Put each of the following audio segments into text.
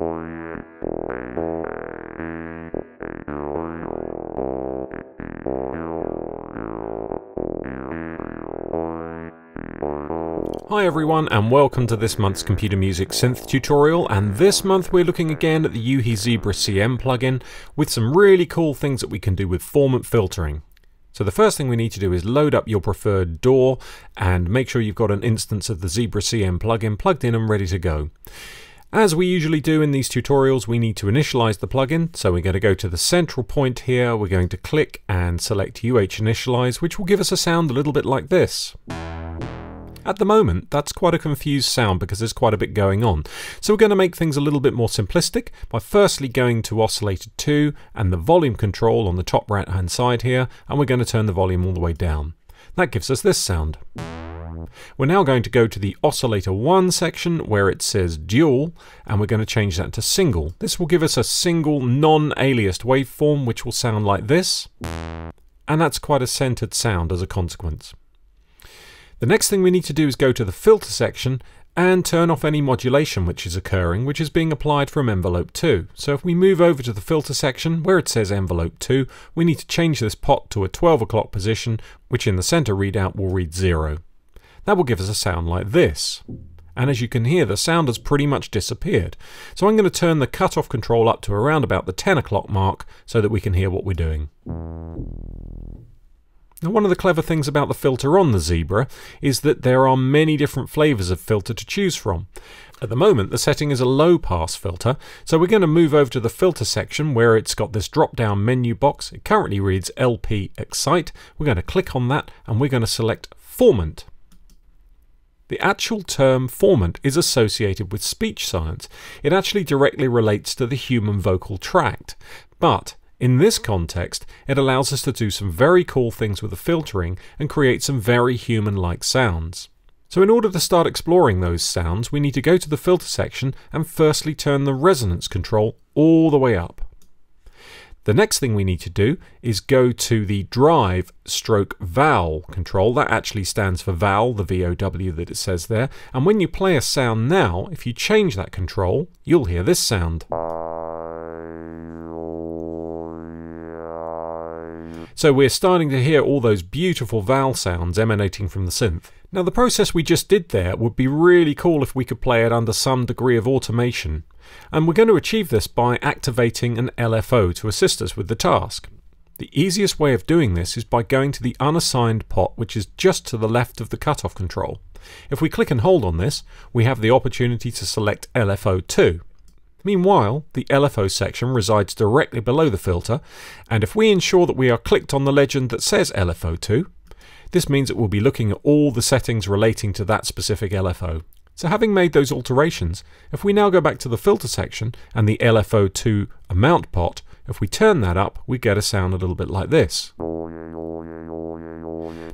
Hi everyone and welcome to this month's computer music synth tutorial and this month we're looking again at the u-he Zebra CM plugin with some really cool things that we can do with formant filtering. So the first thing we need to do is load up your preferred DAW and make sure you've got an instance of the Zebra CM plugin plugged in and ready to go. As we usually do in these tutorials, we need to initialize the plugin. So we're going to go to the central point here. We're going to click and select UH Initialize, which will give us a sound a little bit like this. At the moment, that's quite a confused sound because there's quite a bit going on. So we're going to make things a little bit more simplistic by firstly going to oscillator 2 and the volume control on the top right hand side here, and we're going to turn the volume all the way down. That gives us this sound. We're now going to go to the oscillator 1 section where it says dual and we're going to change that to single. This will give us a single non-aliased waveform which will sound like this and that's quite a centered sound as a consequence. The next thing we need to do is go to the filter section and turn off any modulation which is occurring, which is being applied from envelope 2. So if we move over to the filter section where it says envelope 2, we need to change this pot to a 12 o'clock position, which in the center readout will read 0. That will give us a sound like this. And as you can hear, the sound has pretty much disappeared. So I'm going to turn the cutoff control up to around about the 10 o'clock mark so that we can hear what we're doing. Now one of the clever things about the filter on the Zebra is that there are many different flavours of filter to choose from. At the moment the setting is a low pass filter, so we're going to move over to the filter section where it's got this drop down menu box. It currently reads LP Xcite. We're going to click on that and we're going to select Formant. The actual term formant is associated with speech science. It actually directly relates to the human vocal tract. But in this context, it allows us to do some very cool things with the filtering and create some very human-like sounds. So in order to start exploring those sounds, we need to go to the filter section and firstly turn the resonance control all the way up. The next thing we need to do is go to the drive stroke vowel control. That actually stands for vowel, the VOW that it says there. And when you play a sound now, if you change that control, you'll hear this sound. So we're starting to hear all those beautiful vowel sounds emanating from the synth. Now the process we just did there would be really cool if we could play it under some degree of automation. And we're going to achieve this by activating an LFO to assist us with the task. The easiest way of doing this is by going to the unassigned pot which is just to the left of the cutoff control. If we click and hold on this, we have the opportunity to select LFO2. Meanwhile, the LFO section resides directly below the filter, and if we ensure that we are clicked on the legend that says LFO2, this means it will be looking at all the settings relating to that specific LFO. So having made those alterations, if we now go back to the filter section and the LFO2 amount pot, if we turn that up, we get a sound a little bit like this.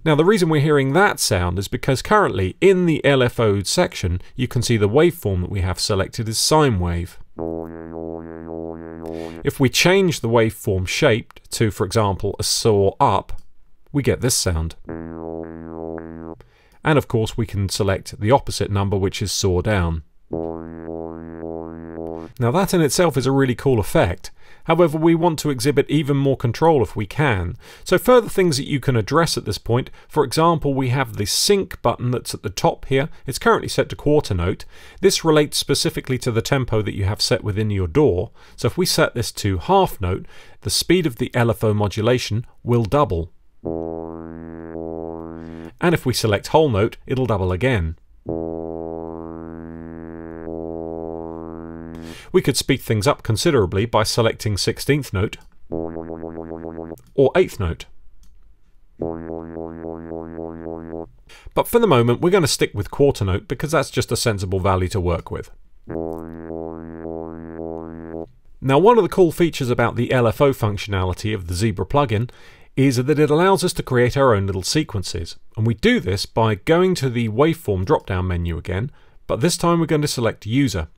Now the reason we're hearing that sound is because currently in the LFO section you can see the waveform that we have selected is sine wave. If we change the waveform shape to, for example, a saw up, we get this sound. And of course we can select the opposite number which is saw down. Now that in itself is a really cool effect. However, we want to exhibit even more control if we can. So further things that you can address at this point, for example, we have the sync button that's at the top here. It's currently set to quarter note. This relates specifically to the tempo that you have set within your DAW, So if we set this to half note, the speed of the LFO modulation will double. And if we select whole note, it'll double again. We could speed things up considerably by selecting 16th note or 8th note. But for the moment we're going to stick with quarter note because that's just a sensible value to work with. Now one of the cool features about the LFO functionality of the Zebra plugin is that it allows us to create our own little sequences. And we do this by going to the waveform drop down menu again, but this time we're going to select user.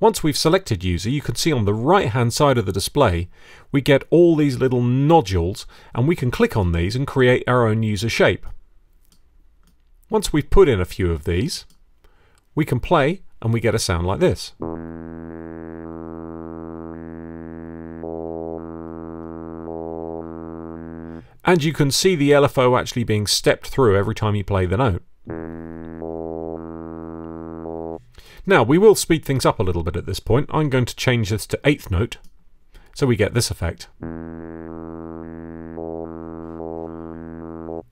Once we've selected user, you can see on the right hand side of the display, we get all these little nodules and we can click on these and create our own user shape. Once we've put in a few of these, we can play and we get a sound like this. And you can see the LFO actually being stepped through every time you play the note. Now, we will speed things up a little bit at this point. I'm going to change this to eighth note, so we get this effect.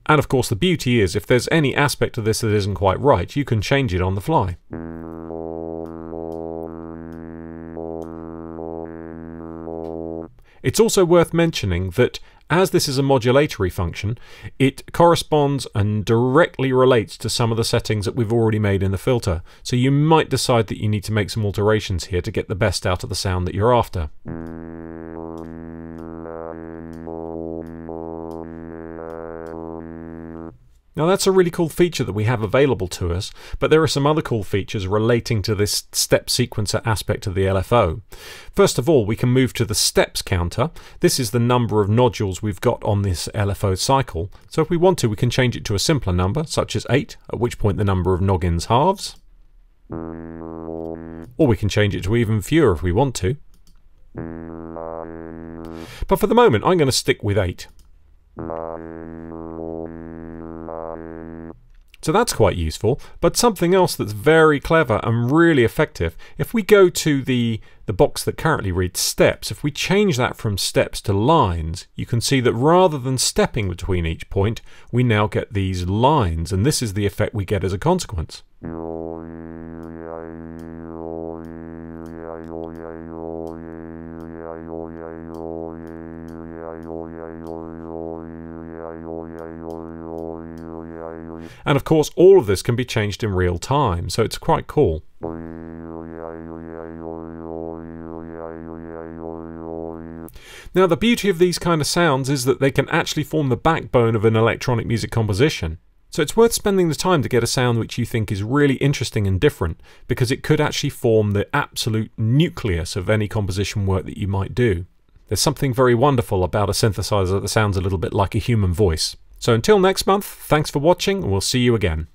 And of course, the beauty is, if there's any aspect of this that isn't quite right, you can change it on the fly. It's also worth mentioning that as this is a modulatory function, it corresponds and directly relates to some of the settings that we've already made in the filter. So you might decide that you need to make some alterations here to get the best out of the sound that you're after. Now that's a really cool feature that we have available to us, but there are some other cool features relating to this step sequencer aspect of the LFO. First of all, we can move to the steps counter. This is the number of nodules we've got on this LFO cycle. So if we want to, we can change it to a simpler number, such as 8, at which point the number of noggins halves. Or we can change it to even fewer if we want to. But for the moment, I'm going to stick with 8. So that's quite useful. But something else that's very clever and really effective, if we go to the, the box that currently reads steps, if we change that from steps to lines, you can see that rather than stepping between each point, we now get these lines, and this is the effect we get as a consequence. And of course, all of this can be changed in real time, so it's quite cool. Now, the beauty of these kind of sounds is that they can actually form the backbone of an electronic music composition. So it's worth spending the time to get a sound which you think is really interesting and different, because it could actually form the absolute nucleus of any composition work that you might do. There's something very wonderful about a synthesizer that sounds a little bit like a human voice. So until next month, thanks for watching and we'll see you again.